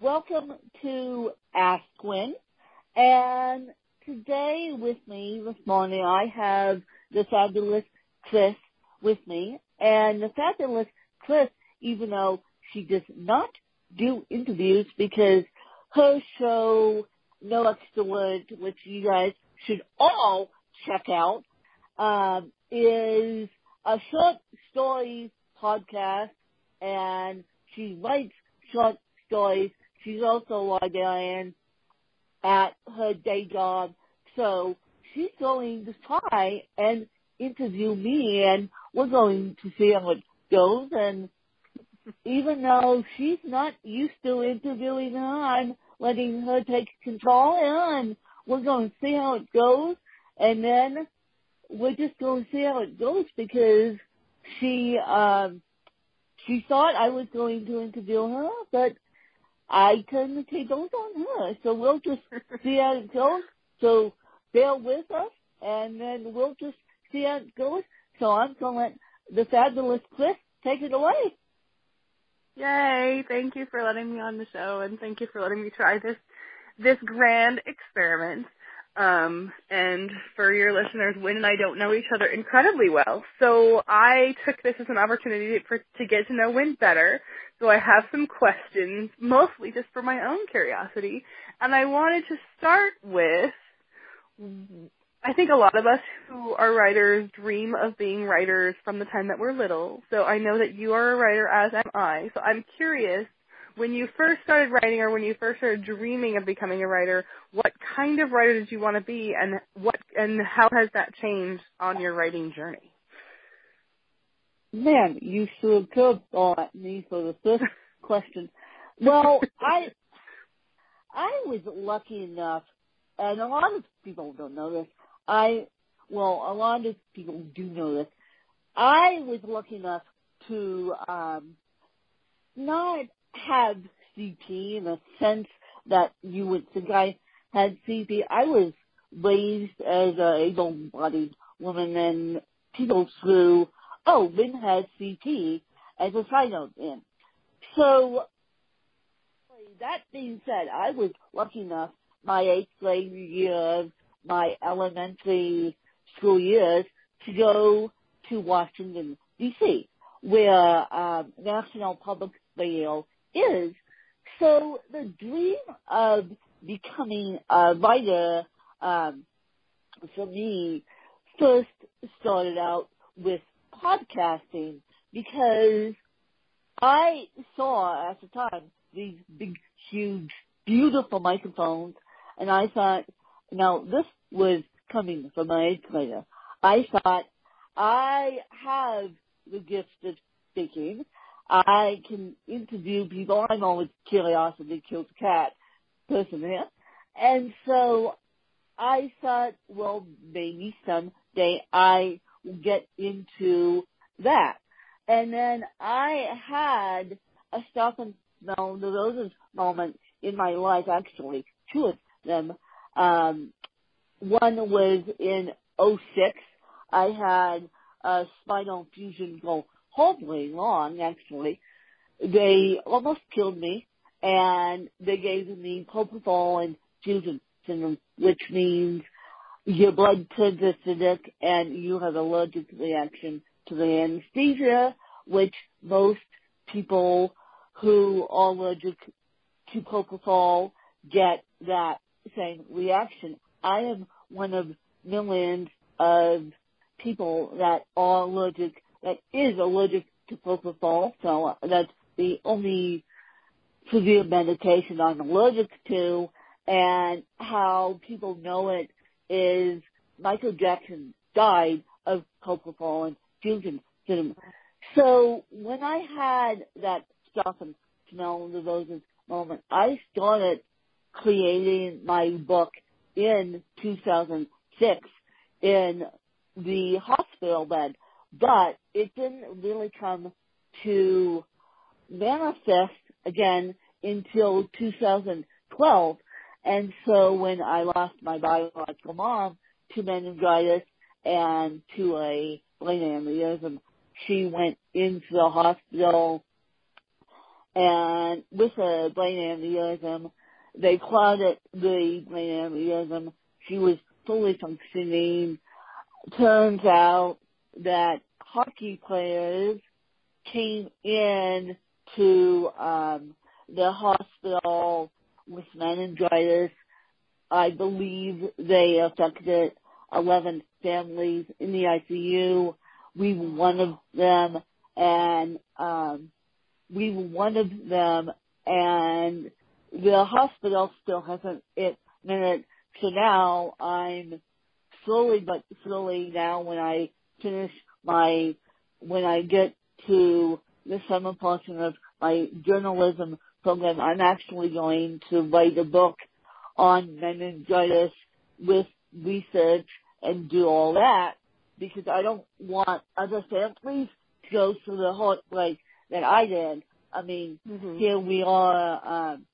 welcome to Ask Win. And today with me this morning I have the fabulous Kris with me. And the fabulous Kris, even though she does not do interviews because her show, No Extra Words, which you guys should all check out, um, is a short stories podcast and she writes short stories. She's also a librarian at her day job. So she's going to try and interview me and we're going to see how it goes and even though she's not used to interviewing her, I'm letting her take control and we're going to see how it goes and then we're just going to see how it goes because she um she thought I was going to interview her, but I turned the tables on her. So we'll just see how it goes. So bear with us, and then we'll just see how it goes. So I'm going to let the fabulous Kris take it away. Yay! Thank you for letting me on the show, and thank you for letting me try this this grand experiment. Um, and for your listeners, Win and I don't know each other incredibly well, so I took this as an opportunity to get to know Win better. So I have some questions, mostly just for my own curiosity, and I wanted to start with, I think a lot of us who are writers dream of being writers from the time that we're little. So I know that you are a writer, as am I. So I'm curious when you first started writing or when you first started dreaming of becoming a writer, what kind of writer did you want to be and what and how has that changed on your writing journey? Man, you a curveball at me for the first question. Well, I I was lucky enough, and a lot of people don't know this. I well, a lot of people do know this. I was lucky enough to um, not have CP in a sense that you would think I had CP. I was raised as a able-bodied woman and people threw, oh, Win has CP as a side note in. So, that being said, I was lucky enough my eighth grade year of my elementary school years to go to Washington, D.C., where uh, National Public Radio is. So the dream of becoming a writer um, for me first started out with podcasting because I saw at the time these big, huge, beautiful microphones, and I thought, now this was coming from my eighth grader. I thought I have the gift of speaking. I can interview people. I'm always curiosity kills a cat person here. And so I thought, well, maybe someday I will get into that. And then I had a stop and smell the roses moment in my life, actually, two of them. Um, one was in 06. I had a spinal fusion go horribly long, actually. They almost killed me, and they gave me propofol and fusion syndrome, which means your blood turns acidic and you have allergic reaction to the anesthesia, which most people who are allergic to propofol get that same reaction. I am one of millions of people that are allergic that is allergic to propofol, so uh, that's the only severe medication I'm allergic to, and how people know it is Michael Jackson died of propofol and fusion syndrome. So when I had that stuff and smell the roses moment, I started creating my book in 2006 in the hospital bed but it didn't really come to manifest again until 2012. And so when I lost my biological mom to meningitis and to a brain aneurysm, she went into the hospital and with a brain aneurysm, they clotted the brain aneurysm. She was fully functioning. Turns out that hockey players came in to um, the hospital with meningitis. I believe they affected 11 families in the ICU. We were one of them, and um, we were one of them, and the hospital still hasn't it minute. So now I'm slowly but slowly now when I finish my when I get to the summer portion of my journalism program, I'm actually going to write a book on meningitis with research and do all that because I don't want other families to go through the heartbreak that I did. I mean, Mm-hmm. here we are, um,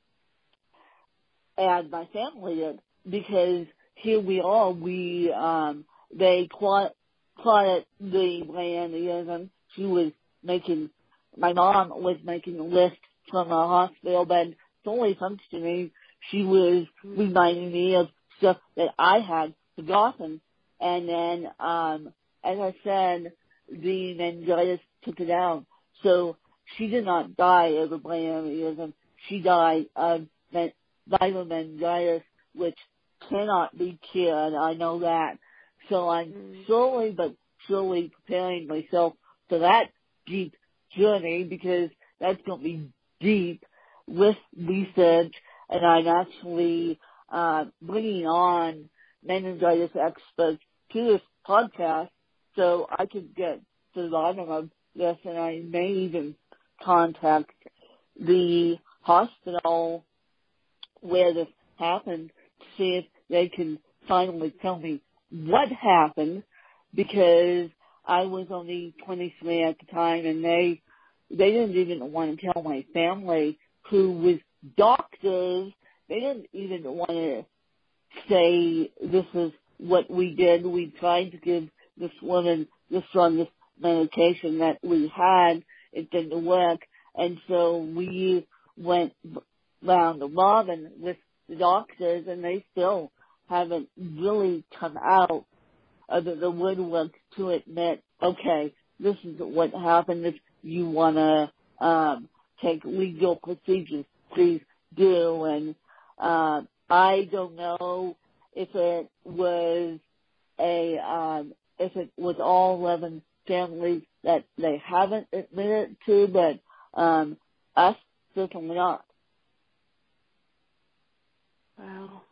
and my family did because here we are. We um, they caught caught the aneurysm. She was making my mom was making a list from a hospital bed, fully functioning. She was reminding me of stuff that I had forgotten. And then, um, as I said, the meningitis took it out. So she did not die of a brain aneurysm. She died of men- viral meningitis, which cannot be cured. I know that. So I'm Mm. slowly but surely preparing myself for that deep journey because that's going to be deep with research and I'm actually uh, bringing on meningitis experts to this podcast so I could get to the bottom of this and I may even contact the hospital where this happened to see if they can finally tell me what happened because I was only 23 at the time and they, they didn't even want to tell my family who was doctors. They didn't even want to say this is what we did. We tried to give this woman the strongest medication that we had. It didn't work. And so we went round the robin with the doctors and they still haven't really come out of the woodwork to admit, okay, this is what happened. If you want to um, take legal procedures, please do. And uh, I don't know if it was a um, if it was all 11 families that they haven't admitted to, but um, us certainly not. Wow.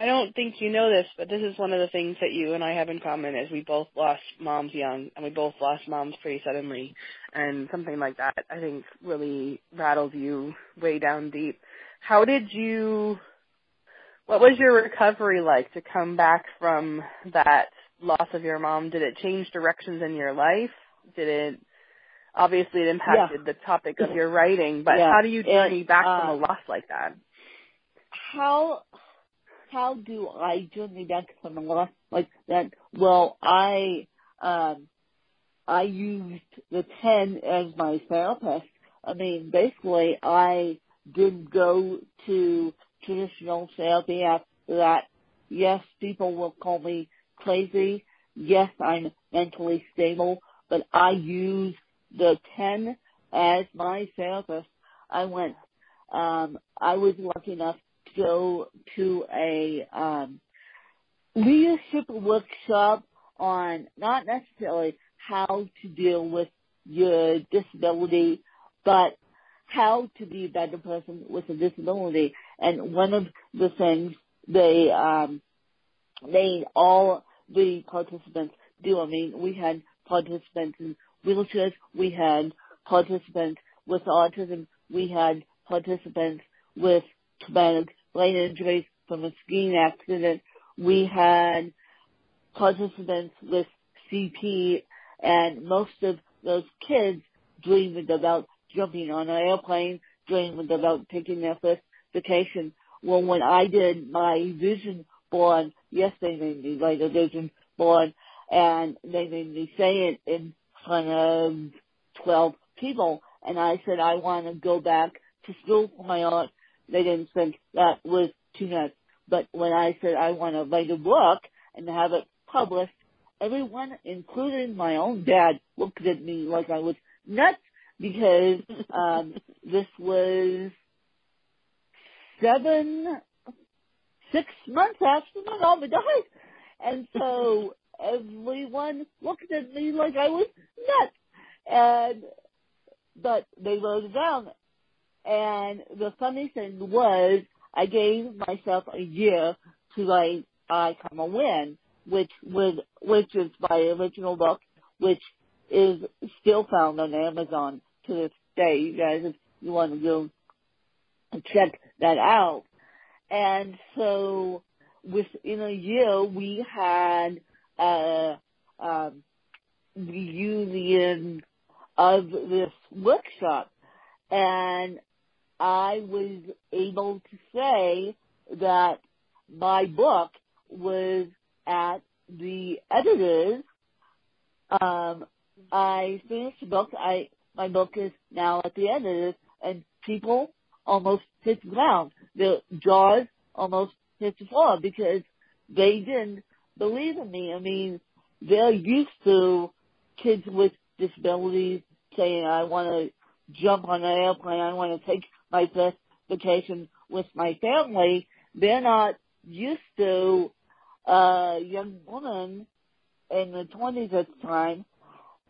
I don't think you know this, but this is one of the things that you and I have in common is we both lost moms young and we both lost moms pretty suddenly and something like that I think really rattles you way down deep. How did you what was your recovery like to come back from that loss of your mom? Did it change directions in your life? Did it obviously it impacted the topic of your writing, but Yeah. how do you journey back uh, from a loss like that? how how do I journey back from a loss like that? Well, I um I used the ten as my therapist. I mean, basically, I did go to traditional therapy after that. Yes, people will call me crazy. Yes, I'm mentally stable, but I use the 10 as my therapist. I went, um, I was lucky enough go to a, um, leadership workshop on not necessarily how to deal with your disability, but how to be a better person with a disability. And one of the things they, um, they all the participants do. I mean, we had participants in wheelchairs, we had participants with autism, we had participants with traumatic brain injuries from a skiing accident, we had participants with CP, and most of those kids dreamed about jumping on an airplane, dreamed about taking their first vacation. Well, when I did my vision board, yes, they made me write a vision board, and they made me say it in front of 12 people, and I said I want to go back to school for my art, they didn't think that was too nuts. But when I said I want to write a book and have it published, everyone, including my own dad, looked at me like I was nuts because um, this was seven, six months after my mom died. And so everyone looked at me like I was nuts. And, but they wrote it down. And the funny thing was, I gave myself a year to write I Come a Win, which was, which is my original book, which is still found on Amazon to this day. You guys, if you want to go check that out. And so within a year, we had a, a reunion of this workshop. And I was able to say that my book was at the editors. Um, I finished the book. I my book is now at the editors, and people almost hit the ground. Their jaws almost hit the floor because they didn't believe in me. I mean, they're used to kids with disabilities saying, "I want to jump on an airplane. I want to take my first vacation with my family." They're not used to a young woman in the 20s at the time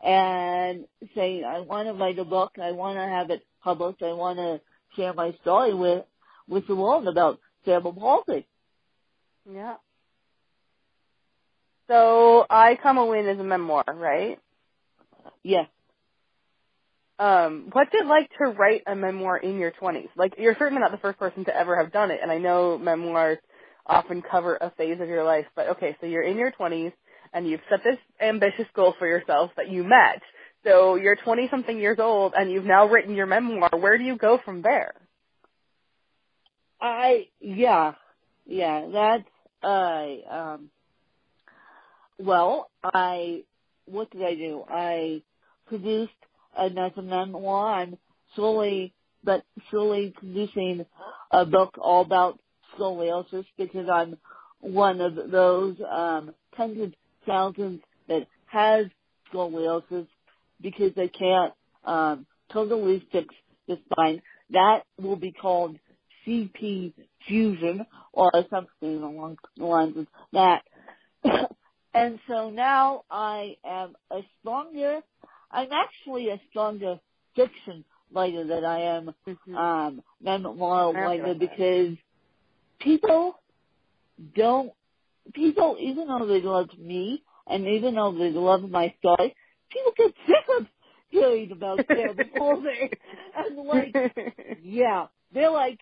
and saying, I want to write a book, I want to have it published, I want to share my story with, with the world about cerebral palsy. Yeah. So, I Come Away Win is a memoir, right? Yes. Um, what's it like to write a memoir in your 20s? Like, you're certainly not the first person to ever have done it, and I know memoirs often cover a phase of your life, but okay, so you're in your 20s, and you've set this ambitious goal for yourself that you met. So you're 20 something years old and you've now written your memoir. Where do you go from there? I, yeah, yeah, that's, uh, um, well, I, what did I do? I produced another memoir. I'm slowly, but slowly producing a book all about scoliosis because I'm one of those, um, of thousands that has scoliosis because they can't um, totally fix the spine. That will be called CP fusion or something along the lines of that. and so now I am a stronger, I'm actually a stronger fiction writer than I am mm-hmm. um, memoir writer because people don't people, even though they love me, and even though they love my story, people get sick of hearing about cerebral palsy. And like, yeah, they're like,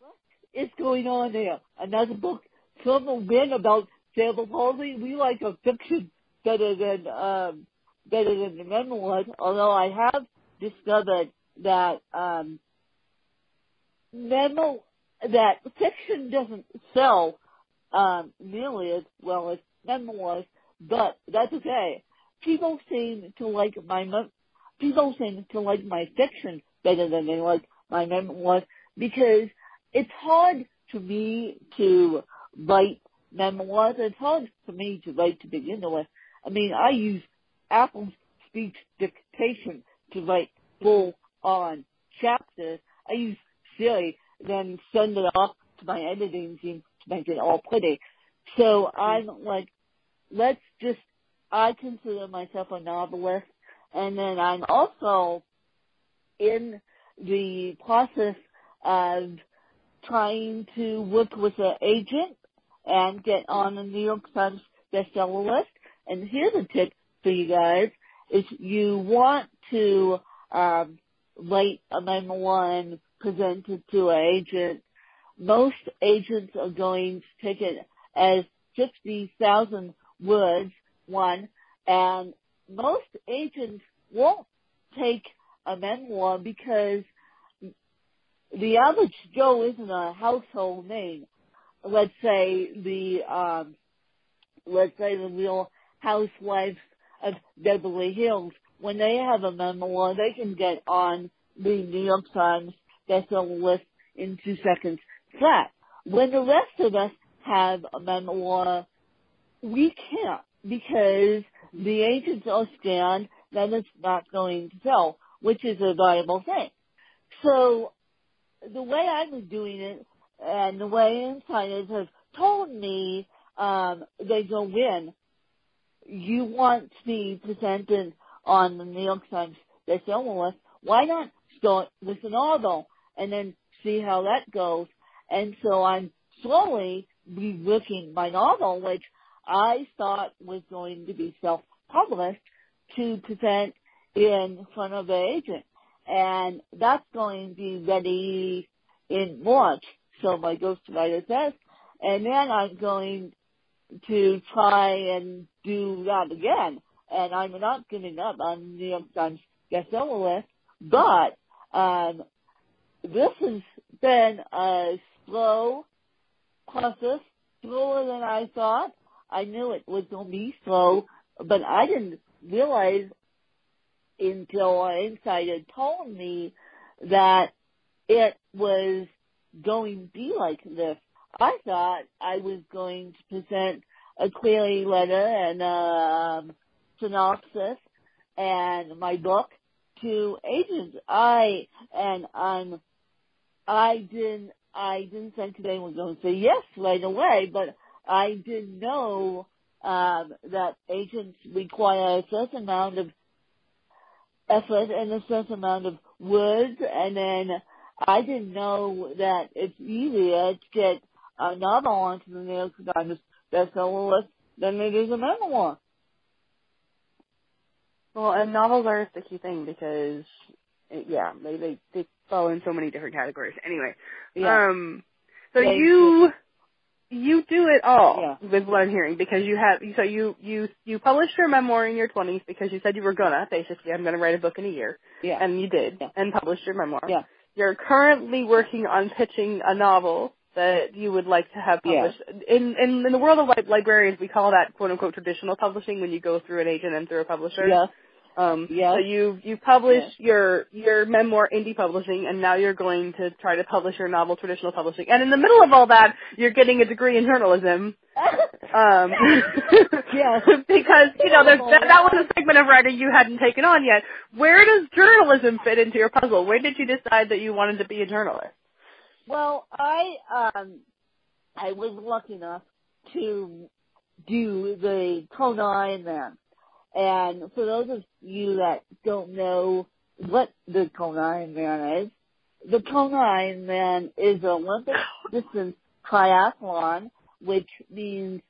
what is going on there? Another book, some will win about cerebral palsy. We like a fiction better than, um, better than the memoirs, although I have discovered that, um, memo, that fiction doesn't sell um, nearly as well as memoirs, but that's okay. People seem to like my people seem to like my fiction better than they like my memoirs because it's hard to me to write memoirs. It's hard for me to write to begin with. I mean, I use Apple speech dictation to write full on chapters. I use Siri, then send it off to my editing team to make it all pretty. So I'm mm-hmm. like, let's just, I consider myself a novelist and then I'm also in the process of trying to work with an agent and get on the New York Times bestseller list. And here's a tip for you guys: is you want to um, write a memoir and present it to an agent most agents are going to take it as 50,000 words, one, and most agents won't take a memoir because the average Joe isn't a household name. Let's say the, um, let's say the real housewives of Beverly Hills when they have a memoir, they can get on the New York Times bestseller list in two seconds flat. When the rest of us have a memoir, we can't because the agents are scared that it's not going to sell, which is a valuable thing. So the way I was doing it and the way insiders have told me um, they go in, you want to be presented on the New York Times bestseller list, why not start with a novel and then see how that goes? And so I'm slowly reworking my novel, which I thought was going to be self-published to present in front of an agent. And that's going to be ready in March, so my ghostwriter says. And then I'm going to try and do that again. And I'm not giving up on New York Times bestseller list, but um, this has been a slow process, slower than I thought. I knew it was going to be slow, but I didn't realize until an insider told me that it was going to be like this. I thought I was going to present a query letter and a um, synopsis and my book to agents. I and um I didn't I didn't think they were going to say yes right away, but I didn't know um, that agents require a certain amount of effort and a certain amount of words, and then I didn't know that it's easier to get a novel onto the New York Times bestseller list than it is a memoir. Well, and novels are a sticky thing because, yeah, they they they fall in so many different categories. Anyway, Yeah. um, so Yeah, you you do it all Yeah. with what I'm hearing because you have you so you you you published your memoir in your 20s because you said you were gonna basically I'm gonna write a book in a year yeah. and you did Yeah. and published your memoir. Yeah. You're currently working on pitching a novel that you would like to have Yeah. published. In, in in the world of li- librarians, we call that quote unquote traditional publishing when you go through an agent and through a publisher. Yes. Um, Yes. So you you published your your memoir indie publishing, and now you're going to try to publish your novel traditional publishing. And in the middle of all that, you're getting a degree in journalism. Um, Yes. because you know there's, that, that was a segment of writing you hadn't taken on yet. Where does journalism fit into your puzzle? When did you decide that you wanted to be a journalist? Well, I um I was lucky enough to do the Kona Ironman. And for those of you that don't know what the Kona Ironman is, the Kona Ironman is an Olympic distance triathlon, which means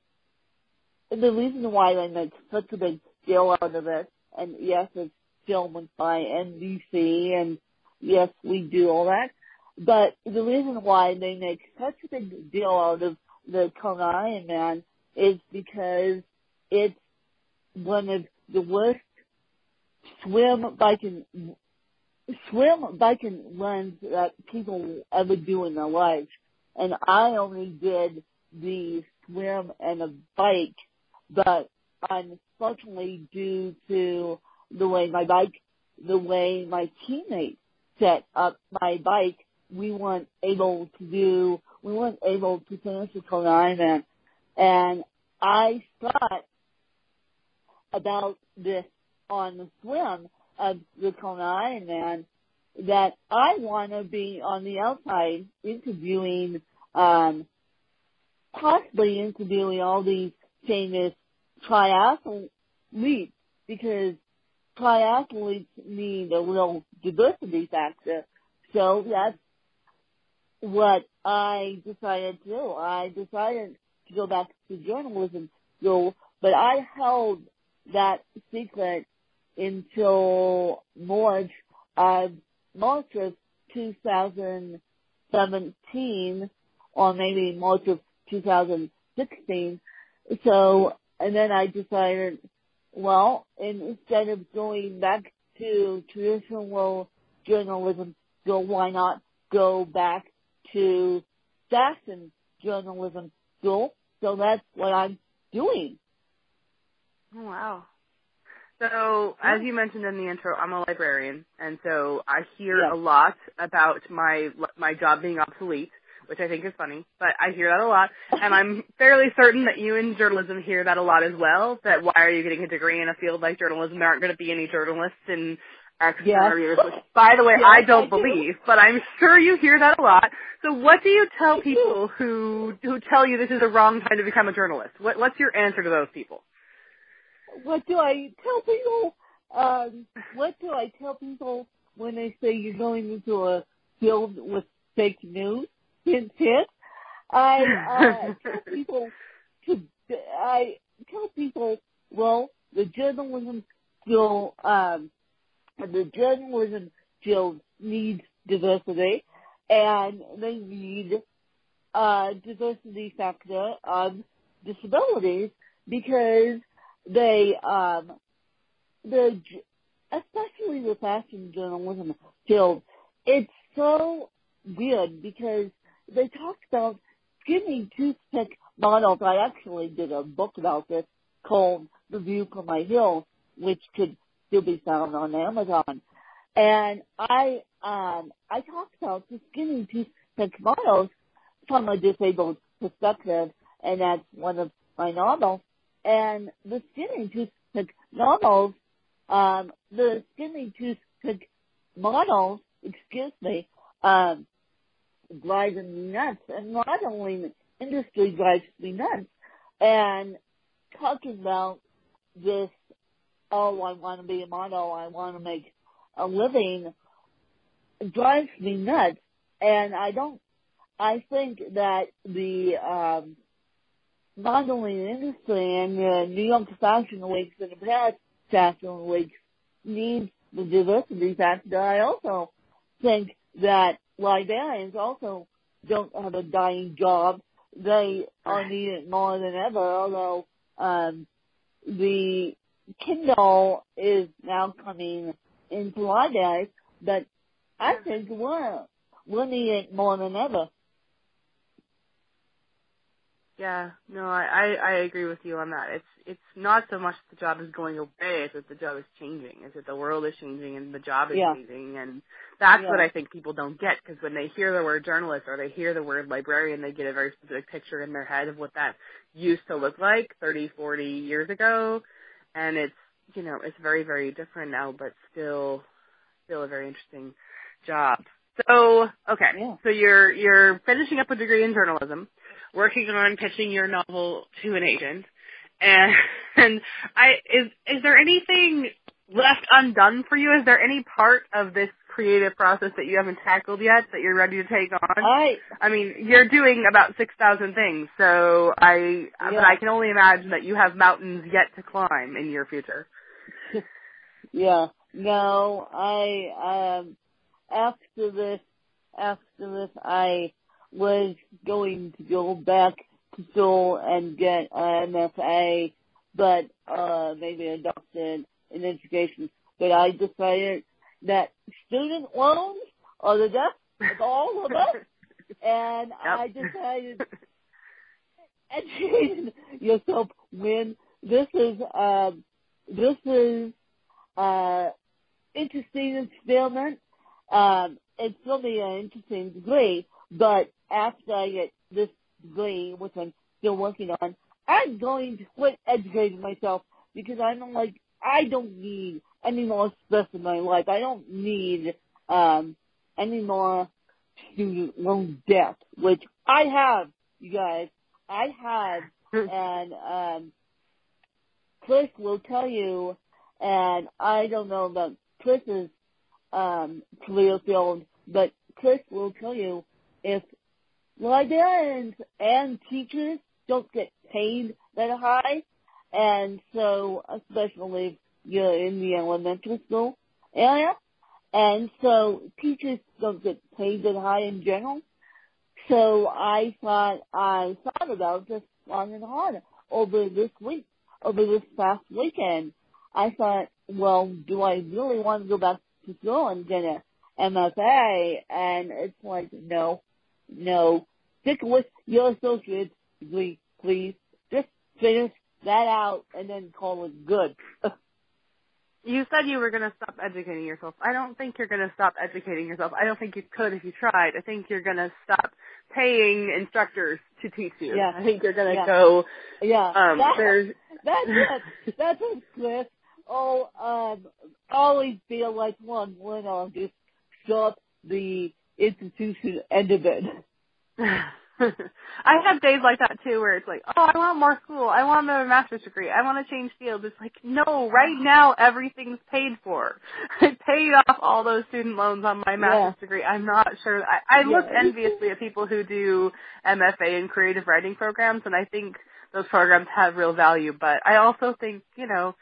the reason why they make such a big deal out of it, and yes, it's filmed by NBC, and yes, we do all that, but the reason why they make such a big deal out of the Kona Ironman is because it's one of the worst swim, bike, and swim, bike, and runs that people ever do in their lives. And I only did the swim and a bike, but unfortunately due to the way my bike, the way my teammates set up my bike, we weren't able to do, we weren't able to finish the Kona Ironman. And I thought about this on the swim of the Kona Ironman that I want to be on the outside interviewing, um, possibly interviewing all these famous triathletes because triathletes need a real diversity factor. So that's what I decided to do. I decided to go back to journalism school, but I held that secret until March of March of 2017 or maybe March of 2016. So, and then I decided, well, instead of going back to traditional journalism school, why not go back to fashion journalism school? So that's what I'm doing. Oh, wow. So, as you mentioned in the intro, I'm a librarian, and so I hear Yes. a lot about my my job being obsolete, which I think is funny. But I hear that a lot, and I'm fairly certain that you in journalism hear that a lot as well. That why are you getting a degree in a field like journalism? There aren't going to be any journalists in Yes. number of years. Which, by the way, Yes, I don't I do. believe, but I'm sure you hear that a lot. So, what do you tell people who who tell you this is the wrong time to become a journalist? What what's your answer to those people? what do I tell people? Um, what do I tell people when they say you're going into a field with fake news? Hint, hint. I uh, tell people to. I tell people, well, the journalism field, um, the journalism field needs diversity, and they need uh, diversity factor of disabilities because they um the especially the fashion journalism field it's so weird because they talked about skinny toothpick models. I actually did a book about this called the view from my hill which could still be found on amazon and i um i talked about the skinny toothpick models from a disabled perspective and that's one of my novels and the skinny toothpick novels, um, the skinny toothpick models, excuse me, um, driving me nuts. And not modeling industry drives me nuts. And talking about this, oh, I want to be a model, I want to make a living, drives me nuts. And I don't, I think that the, um, modeling industry and the New York Fashion Weeks and the past Fashion Weeks needs the diversity factor. I also think that librarians also don't have a dying job. They are needed more than ever, although um, the Kindle is now coming into our libraries, but I think we're, we're needed more than ever. Yeah, no, I, I I agree with you on that. It's it's not so much the job is going away; it's that the job is changing. It's that the world is changing and the job is Yeah. changing, and that's Yeah. what I think people don't get because when they hear the word journalist or they hear the word librarian, they get a very specific picture in their head of what that used to look like 30, 40 years ago, and it's you know it's very very different now, but still still a very interesting job. So okay, Yeah. so you're you're finishing up a degree in journalism working on pitching your novel to an agent. And, and I is is there anything left undone for you? Is there any part of this creative process that you haven't tackled yet that you're ready to take on? I I mean, you're doing about six thousand things, so I yeah. but. I can only imagine that you have mountains yet to climb in your future. Yeah. No, I um after this after this I was going to go back to school and get an MFA but uh maybe a doctorate in education. But I decided that student loans are the death of all of us and I decided educate yourself when this is um this is uh interesting experiment. Um it's be an interesting degree, but after I get this degree, which I'm still working on, I'm going to quit educating myself because I'm like I don't need any more stress in my life. I don't need um any more student loan debt, which I have, you guys. I have and um Kris will tell you and I don't know about Kris's um career field, but Kris will tell you if librarians and teachers don't get paid that high and so especially you're in the elementary school area and so teachers don't get paid that high in general. So I thought I thought about this long and hard over this week, over this past weekend. I thought, well, do I really want to go back to school and get a MFA? And it's like, no, no. Stick with your associate's degree, please. Just finish that out and then call it good. you said you were going to stop educating yourself. I don't think you're going to stop educating yourself. I don't think you could if you tried. I think you're going to stop paying instructors to teach you. Yeah. I think you're going to Yeah. go. Yeah. Um, that, there's that's it. That's it, Kris. Oh, um, always feel like one when I'll just stop the institution end of it. I have days like that too, where it's like, oh, I want more school. I want another master's degree. I want to change fields. It's like, no, right now everything's paid for. I paid off all those student loans on my master's degree. I'm not sure. I, I look enviously at people who do MFA and creative writing programs, and I think those programs have real value. But I also think, you know,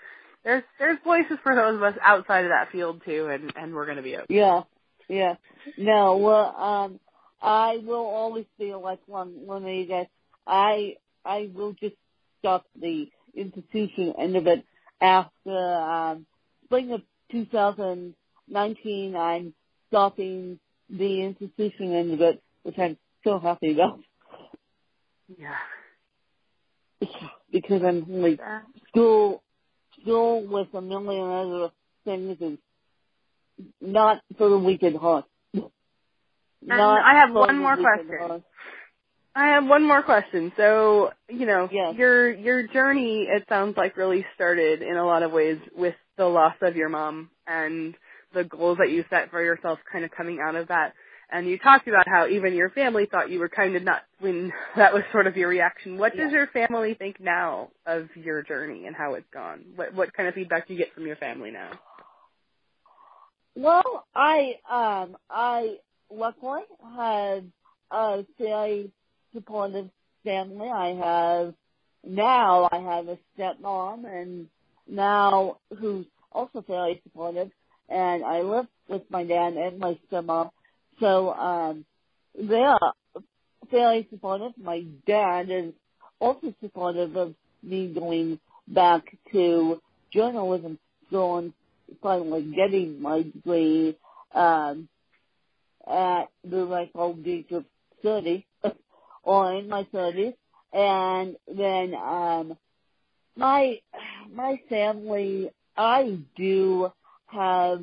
there's there's voices for those of us outside of that field too, and and we're gonna be okay. Yeah, yeah. No, well, um, I will always feel like one one of you guys. I I will just stop the institution end of it after um, spring of 2019. I'm stopping the institution end of it, which I'm so happy about Yeah. because I'm like Yeah. school school with a million other things is not for the weak at heart. I have one more question. I have one more question. So, you know, Yes. your your journey it sounds like really started in a lot of ways with the loss of your mom and the goals that you set for yourself kind of coming out of that. And you talked about how even your family thought you were kind of nuts when that was sort of your reaction. What does your family think now of your journey and how it's gone? What what kind of feedback do you get from your family now? Well, I um I luckily had a very supportive family. I have now I have a stepmom and now who's also very supportive and I live with my dad and my stepmom. So um they're fairly supportive. My dad is also supportive of me going back to journalism school and finally getting my degree um, at the old age of 30 or in my 30s. And then um, my my family, I do have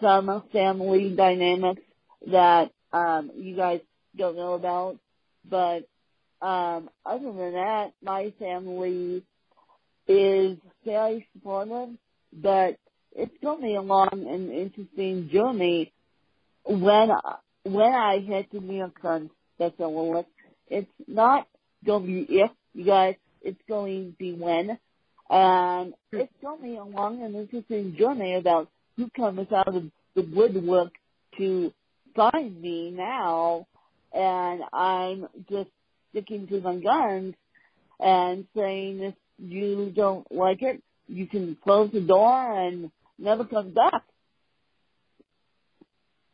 some family dynamics that um, you guys don't know about, but um, other than that, my family is very supportive but it's going to be a long and interesting journey when when I hit the York Sun Special list. It's not going to be if, you guys. It's going to be when. And hmm. it's going to be a long and interesting journey about who comes out of the woodwork to find me now. And I'm just sticking to my guns and saying if you don't like it, you can close the door and never come back.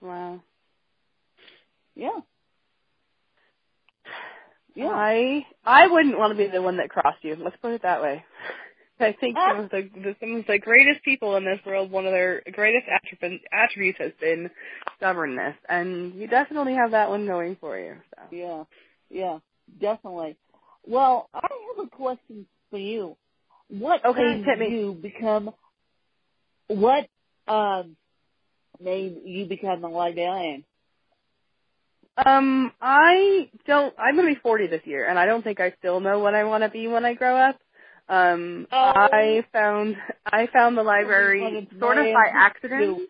Wow. Yeah. Yeah. I I wouldn't want to be the one that crossed you. Let's put it that way. I think some of the, the some of the greatest people in this world, one of their greatest attributes attributes has been stubbornness, and you definitely have that one going for you. So. Yeah. Yeah. Definitely. Well, I have a question for you. What Okay, made you become what um made you become a librarian? Um, I don't. I'm gonna be 40 this year, and I don't think I still know what I want to be when I grow up. Um, Oh. I found I found the library sort of by accident.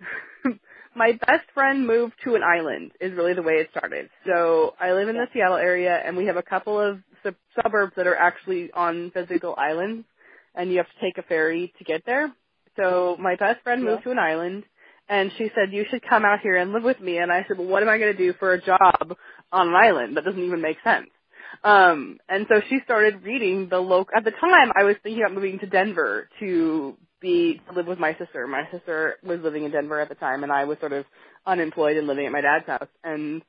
My best friend moved to an island is really the way it started. So I live in the Seattle area, and we have a couple of sub- suburbs that are actually on physical islands, and you have to take a ferry to get there. So my best friend moved to an island, and she said, you should come out here and live with me. And I said, well, what am I going to do for a job on an island? That doesn't even make sense. Um, and so she started reading the local, at the time I was thinking about moving to Denver to be, to live with my sister. My sister was living in Denver at the time and I was sort of unemployed and living at my dad's house. And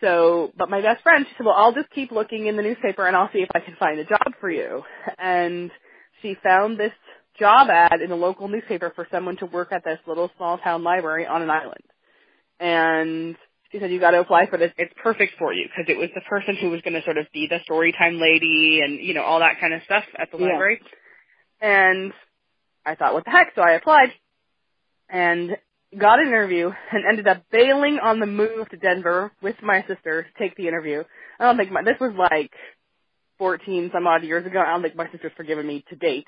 so, but my best friend, she said, well, I'll just keep looking in the newspaper and I'll see if I can find a job for you. And she found this job ad in a local newspaper for someone to work at this little small town library on an island. And she said, you got to apply for this. It's perfect for you because it was the person who was going to sort of be the story time lady and, you know, all that kind of stuff at the Yeah. library. And I thought, what the heck? So I applied and got an interview and ended up bailing on the move to Denver with my sister to take the interview. I don't think my, this was like 14 some odd years ago. I don't think my sister's forgiven me to date.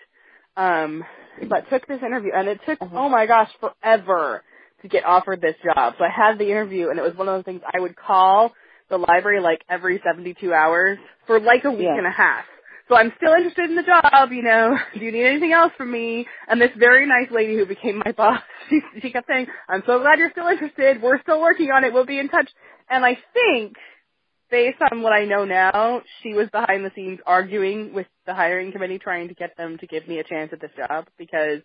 Um, but took this interview and it took, uh-huh. oh my gosh, forever to get offered this job. So I had the interview and it was one of those things I would call the library like every 72 hours for like a week yeah. and a half. So I'm still interested in the job, you know, do you need anything else from me? And this very nice lady who became my boss, she, she kept saying, I'm so glad you're still interested. We're still working on it. We'll be in touch. And I think based on what I know now, she was behind the scenes arguing with the hiring committee trying to get them to give me a chance at this job because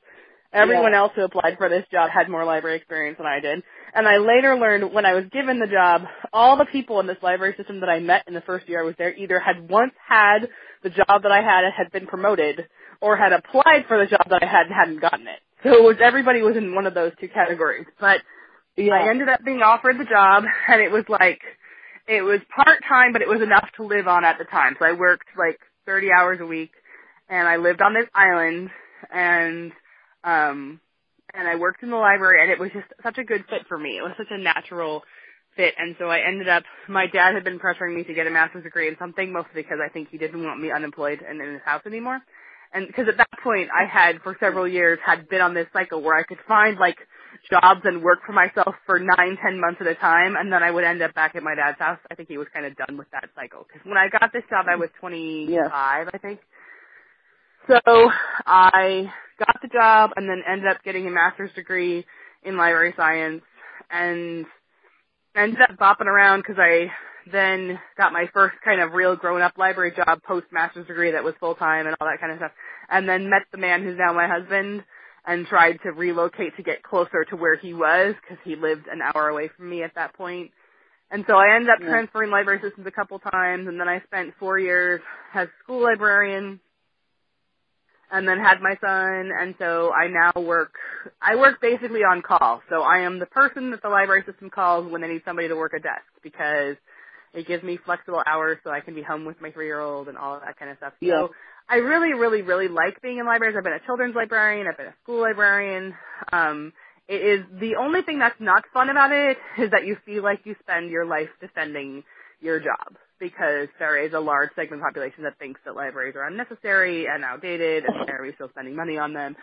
everyone yeah. else who applied for this job had more library experience than I did. And I later learned when I was given the job, all the people in this library system that I met in the first year I was there either had once had the job that I had and had been promoted or had applied for the job that I had and hadn't gotten it. So it was everybody was in one of those two categories. But yeah. I ended up being offered the job and it was like it was part time, but it was enough to live on at the time. So I worked like 30 hours a week, and I lived on this island, and um, and I worked in the library, and it was just such a good fit for me. It was such a natural fit, and so I ended up. My dad had been pressuring me to get a master's degree in something, mostly because I think he didn't want me unemployed and in his house anymore. And because at that point I had for several years had been on this cycle where I could find like jobs and work for myself for nine, ten months at a time, and then I would end up back at my dad's house. I think he was kind of done with that cycle because when I got this job, I was 25, yeah. I think. So I got the job and then ended up getting a master's degree in library science and ended up bopping around because I then got my first kind of real grown-up library job post master's degree that was full time and all that kind of stuff. And then met the man who's now my husband and tried to relocate to get closer to where he was because he lived an hour away from me at that point. And so I ended up yeah. transferring library systems a couple times and then I spent four years as school librarian and then had my son and so I now work I work basically on call. So I am the person that the library system calls when they need somebody to work a desk because it gives me flexible hours so I can be home with my three year old and all of that kind of stuff. Yeah. So I really, really, really like being in libraries. I've been a children's librarian. I've been a school librarian. Um, it is the only thing that's not fun about it is that you feel like you spend your life defending your job because there is a large segment of the population that thinks that libraries are unnecessary and outdated and why are we still spending money on them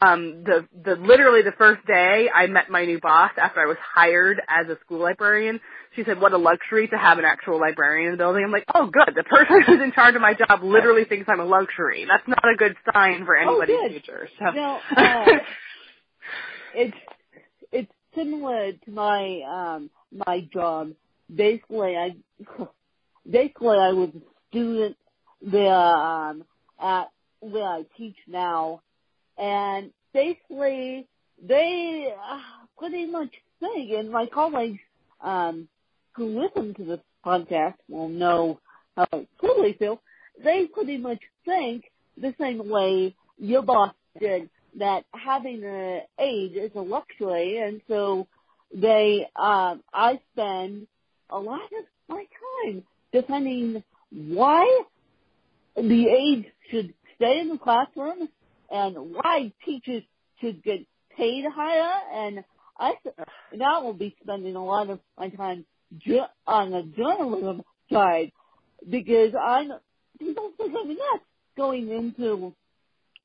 um the the literally the first day I met my new boss after I was hired as a school librarian, she said, What a luxury to have an actual librarian in the building. I'm like, Oh good, the person who's in charge of my job literally thinks I'm a luxury. That's not a good sign for anybody's oh, future. So no, uh, it's it's similar to my um my job. Basically I basically I was a student there um at where I teach now and basically they uh, pretty much think, and my colleagues um, who listen to this podcast will know how I totally feel. They pretty much think the same way your boss did that having an aide is a luxury, and so they um, I spend a lot of my time defending why the aides should stay in the classroom and why teachers should get paid higher. And I now will be spending a lot of my time ju- on the journalism side because I'm people think I'm nuts going into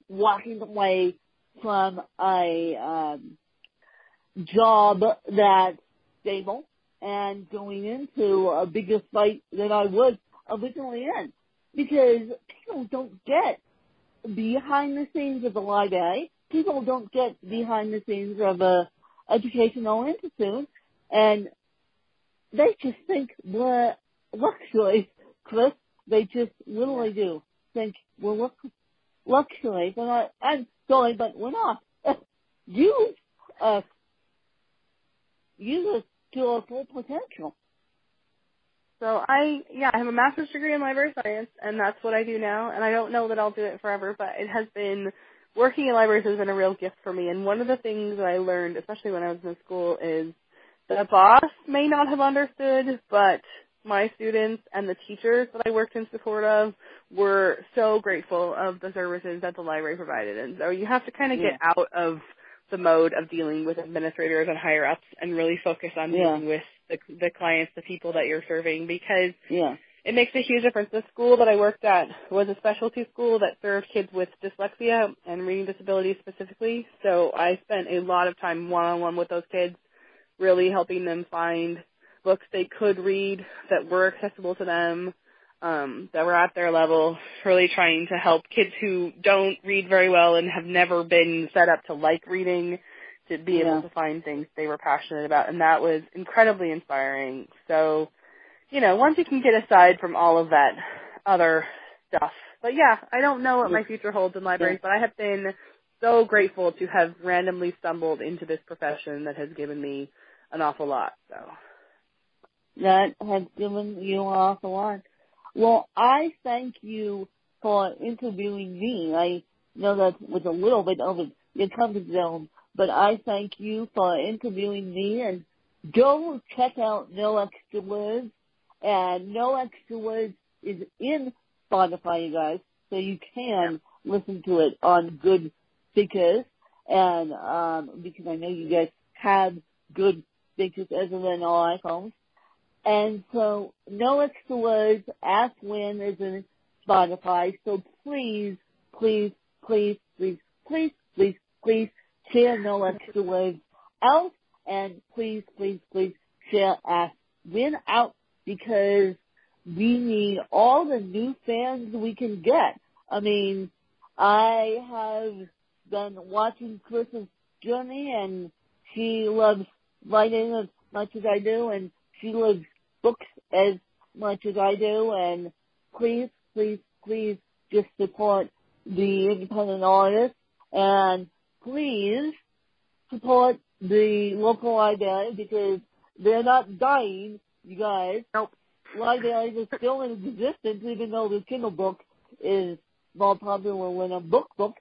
walking away from a um, job that's stable and going into a bigger fight than I was originally in because people don't get behind the scenes of a library. People don't get behind the scenes of a educational institute, and they just think we're luxury, Kris. They just literally do think we're lux- luxury. But I, I'm sorry, but we're not. use us, use us to our full potential. So I, yeah, I have a master's degree in library science, and that's what I do now. And I don't know that I'll do it forever, but it has been working in libraries has been a real gift for me. And one of the things that I learned, especially when I was in school, is the boss may not have understood, but my students and the teachers that I worked in support of were so grateful of the services that the library provided. And so you have to kind of Yeah. get out of the mode of dealing with administrators and higher ups and really focus on Yeah. dealing with the, the clients, the people that you're serving because Yeah. it makes a huge difference. The school that I worked at was a specialty school that served kids with dyslexia and reading disabilities specifically. So I spent a lot of time one-on-one with those kids, really helping them find books they could read that were accessible to them, um, that were at their level, really trying to help kids who don't read very well and have never been set up to like reading to be Yeah. able to find things they were passionate about. And that was incredibly inspiring. So, you know, once you can get aside from all of that other stuff. But yeah, I don't know what my future holds in libraries, but I have been so grateful to have randomly stumbled into this profession that has given me an awful lot. So that has given you an awful lot. Well, I thank you for interviewing me. I know that was a little bit over your comfort zone, but I thank you for interviewing me and go check out No Extra Words. And No Extra Words is in Spotify, you guys, so you can listen to it on good speakers. And um, because I know you guys have good speakers other than all iPhones. And so no extra words, Ask Win is in Spotify. So please, please, please, please, please, please, please share no extra words out and please, please, please share ask win out because we need all the new fans we can get. I mean, I have been watching Kris's journey and she loves writing as much as I do and she loves books as much as I do. And please, please, please just support the independent artists and please support the local library because they're not dying, you guys. Nope. Libraries are still in existence even though the Kindle book is more popular than a book book.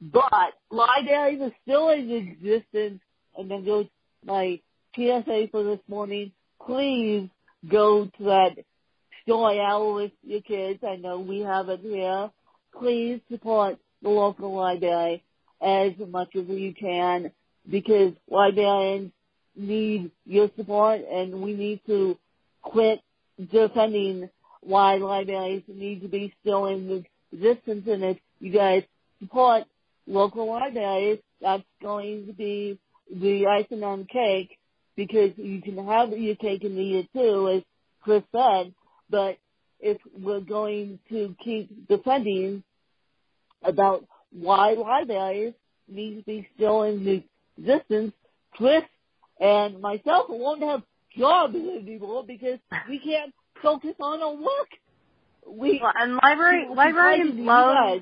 But libraries are still in existence and then goes my PSA for this morning. Please go to that story hour with your kids. I know we have it here. Please support the local library as much as you can because librarians need your support and we need to quit defending why libraries need to be still in existence. And if you guys support local libraries, that's going to be the icing on cake because you can have your cake and eat it too, as Kris said, but if we're going to keep defending about why libraries need to be still in existence, Kris and myself won't have jobs anymore because we can't focus on our work. We well, and library librarians love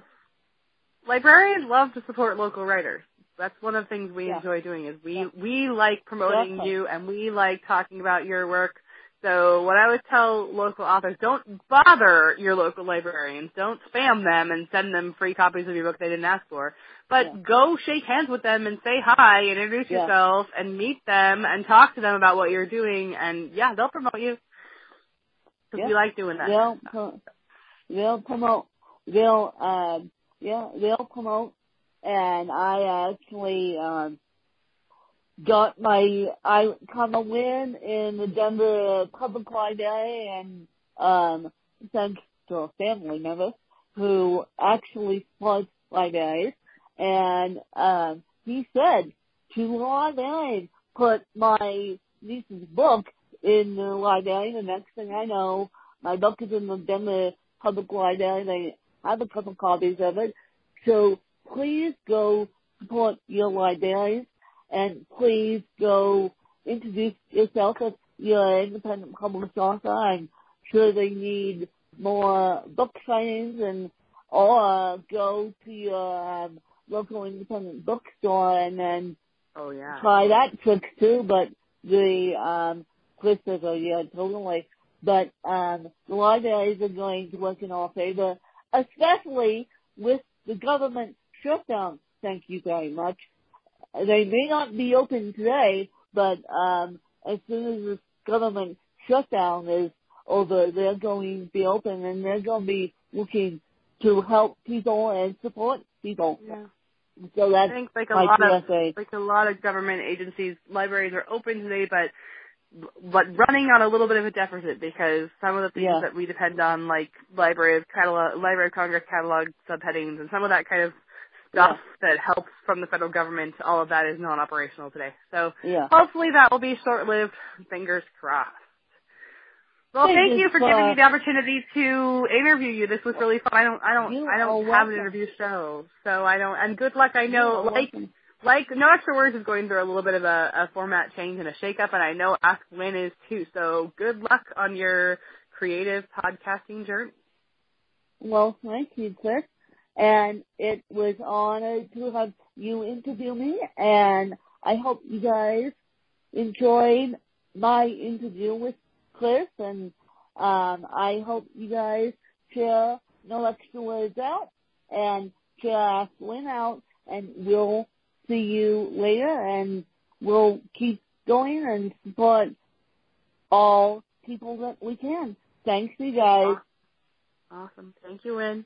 librarians love to support local writers. That's one of the things we Yeah. enjoy doing is we Yeah. we like promoting Definitely. you and we like talking about your work. So what I would tell local authors, don't bother your local librarians. Don't spam them and send them free copies of your book they didn't ask for. But Yeah. go shake hands with them and say hi, and introduce Yeah. yourself and meet them and talk to them about what you're doing and yeah, they'll promote you. Because Yeah. we like doing that. They'll pro- they'll promote. They'll um yeah they'll promote. And I actually um got my I come a win in the Denver Public Library and um thanks to a family member who actually supports libraries and um he said to librarians put my niece's book in the library. The next thing I know, my book is in the Denver Public Library. They have a couple copies of it. So please go support your libraries and please go introduce yourself if you're an independent published author. I'm sure they need more book signings and or go to your um, local independent bookstore and then Oh yeah. try that trick too, but the um oh yeah, totally. But um the libraries are going to work in our favor, especially with the government shutdown. Thank you very much. They may not be open today, but um as soon as this government shutdown is over, they're going to be open and they're going to be looking to help people and support people. Yeah. So that's I think like a lot of like a lot of government agencies, libraries are open today, but but running on a little bit of a deficit because some of the things Yeah. that we depend on, like Library of catalog, Library of Congress catalog subheadings, and some of that kind of stuff that helps from the federal government, all of that is non-operational today. So Yeah. hopefully that will be short-lived. Fingers crossed. Well, thank you for giving me the opportunity to interview you. This was really fun. I don't, I don't, I don't have an interview show, so I don't. And good luck. I know, like, welcome. like No Extra Words is going through a little bit of a, a format change and a shakeup, and I know Ask Win is too. So good luck on your creative podcasting journey. Well, thank you, Kris. And it was honored to have you interview me, and I hope you guys enjoyed my interview with Kris, and um, I hope you guys share No Extra Words out, and Ask Win out, and we'll see you later, and we'll keep going and support all people that we can. Thanks, you guys. Awesome. Thank you, Win.